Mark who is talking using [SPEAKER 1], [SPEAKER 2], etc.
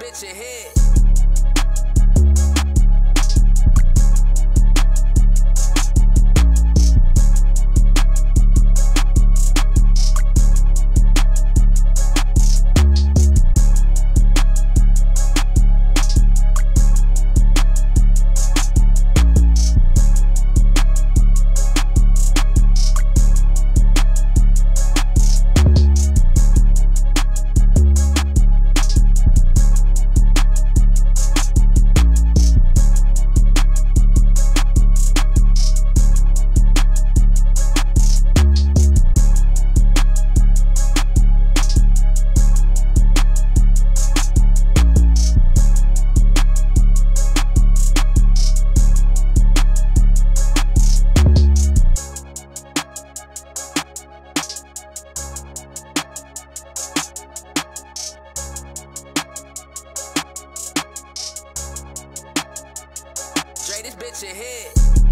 [SPEAKER 1] bitch a hit. Bitch a hit.